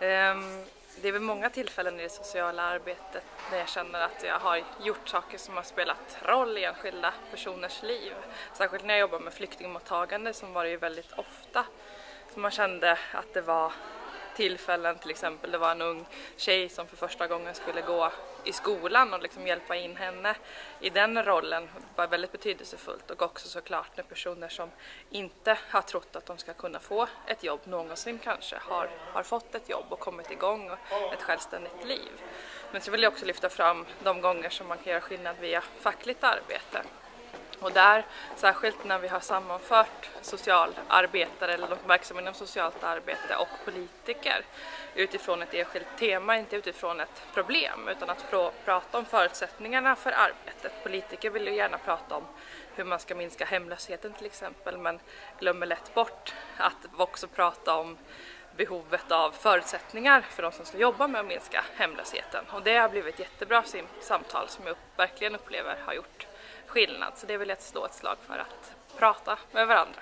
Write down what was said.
Ehm, det är väl många tillfällen i det sociala arbetet när jag känner att jag har gjort saker som har spelat roll i enskilda personers liv. Särskilt när jag jobbar med flyktingmottagande som var det ju väldigt ofta som man kände att det var tillfällen till exempel. Det var en ung tjej som för första gången skulle gå i skolan och liksom hjälpa in henne i den rollen var väldigt betydelsefullt och också såklart när personer som inte har trott att de ska kunna få ett jobb någonsin kanske har, har fått ett jobb och kommit igång och ett självständigt liv. Men så vill jag också lyfta fram de gånger som man kan göra skillnad via fackligt arbete. Och där, särskilt när vi har sammanfört socialarbetare eller de verksamma inom socialt arbete och politiker utifrån ett enskilt tema, inte utifrån ett problem utan att pr prata om förutsättningarna för arbetet. Politiker vill ju gärna prata om hur man ska minska hemlösheten till exempel men glömmer lätt bort att också prata om behovet av förutsättningar för de som ska jobba med att minska hemlösheten. Och det har blivit ett jättebra samtal som jag verkligen upplever har gjort skillnad. Så det vill jag slå ett slag för att prata med varandra.